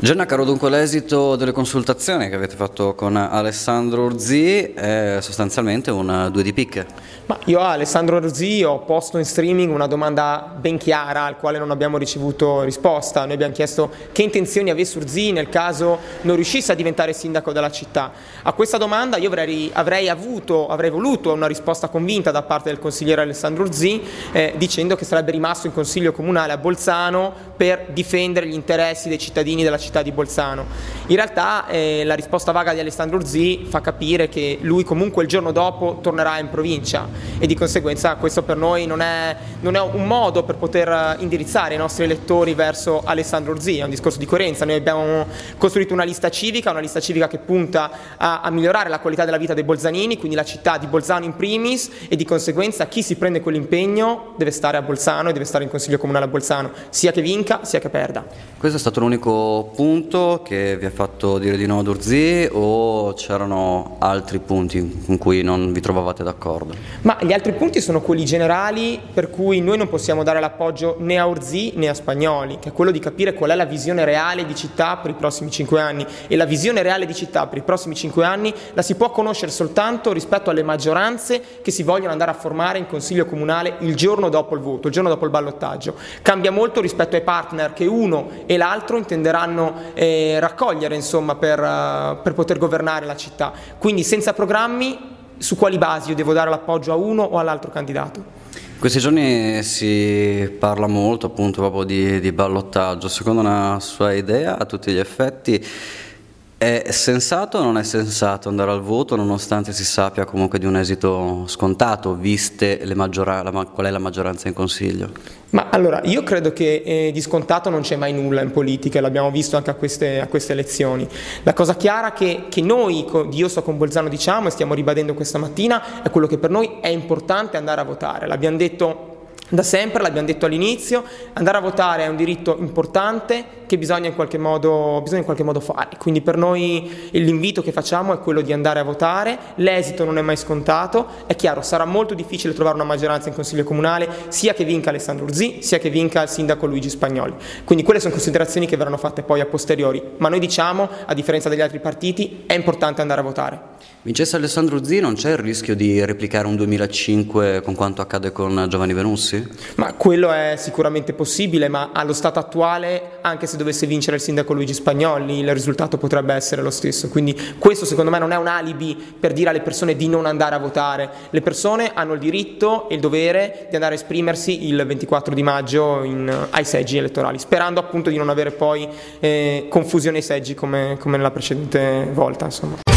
Gianna, caro dunque l'esito delle consultazioni che avete fatto con Alessandro Urzi è sostanzialmente un due di picche. Ma io a Alessandro Urzi ho posto in streaming una domanda ben chiara al quale non abbiamo ricevuto risposta. Noi abbiamo chiesto che intenzioni avesse Urzi nel caso non riuscisse a diventare sindaco della città. A questa domanda io avrei, avrei, avuto, avrei voluto una risposta convinta da parte del consigliere Alessandro Urzi eh, dicendo che sarebbe rimasto in consiglio comunale a Bolzano per difendere gli interessi dei cittadini della città città di Bolzano. In realtà eh, la risposta vaga di Alessandro Urzi fa capire che lui comunque il giorno dopo tornerà in provincia e di conseguenza questo per noi non è, non è un modo per poter indirizzare i nostri elettori verso Alessandro Urzi, è un discorso di coerenza. Noi abbiamo costruito una lista civica, una lista civica che punta a, a migliorare la qualità della vita dei bolzanini, quindi la città di Bolzano in primis e di conseguenza chi si prende quell'impegno deve stare a Bolzano e deve stare in Consiglio Comunale a Bolzano, sia che vinca sia che perda. Questo è stato l'unico punto che vi ha fatto dire di no ad Urzi o c'erano altri punti con cui non vi trovavate d'accordo? Ma gli altri punti sono quelli generali per cui noi non possiamo dare l'appoggio né a Urzi né a Spagnoli, che è quello di capire qual è la visione reale di città per i prossimi cinque anni e la visione reale di città per i prossimi cinque anni la si può conoscere soltanto rispetto alle maggioranze che si vogliono andare a formare in Consiglio Comunale il giorno dopo il voto, il giorno dopo il ballottaggio. Cambia molto rispetto ai partner che uno e l'altro intenderanno eh, raccogliere insomma, per, uh, per poter governare la città. Quindi senza programmi su quali basi io devo dare l'appoggio a uno o all'altro candidato? Questi giorni si parla molto appunto proprio di, di ballottaggio, secondo una sua idea a tutti gli effetti è sensato o non è sensato andare al voto nonostante si sappia comunque di un esito scontato, viste qual è la maggioranza in Consiglio? Ma allora, io credo che eh, di scontato non c'è mai nulla in politica, l'abbiamo visto anche a queste, a queste, elezioni. La cosa chiara che, che noi Io sto con Bolzano diciamo e stiamo ribadendo questa mattina è quello che per noi è importante andare a votare. L'abbiamo detto da sempre, l'abbiamo detto all'inizio, andare a votare è un diritto importante che bisogna in qualche modo, in qualche modo fare. Quindi per noi l'invito che facciamo è quello di andare a votare, l'esito non è mai scontato, è chiaro, sarà molto difficile trovare una maggioranza in Consiglio Comunale, sia che vinca Alessandro Urzi, sia che vinca il sindaco Luigi Spagnoli. Quindi quelle sono considerazioni che verranno fatte poi a posteriori, ma noi diciamo, a differenza degli altri partiti, è importante andare a votare. Vincesse Alessandro Urzi, non c'è il rischio di replicare un 2005 con quanto accade con Giovanni Venussi? Ma quello è sicuramente possibile, ma allo stato attuale, anche se dovesse vincere il sindaco Luigi Spagnoli, il risultato potrebbe essere lo stesso. Quindi questo secondo me non è un alibi per dire alle persone di non andare a votare. Le persone hanno il diritto e il dovere di andare a esprimersi il 24 di maggio in, ai seggi elettorali, sperando appunto di non avere poi eh, confusione ai seggi come, come nella precedente volta. Insomma.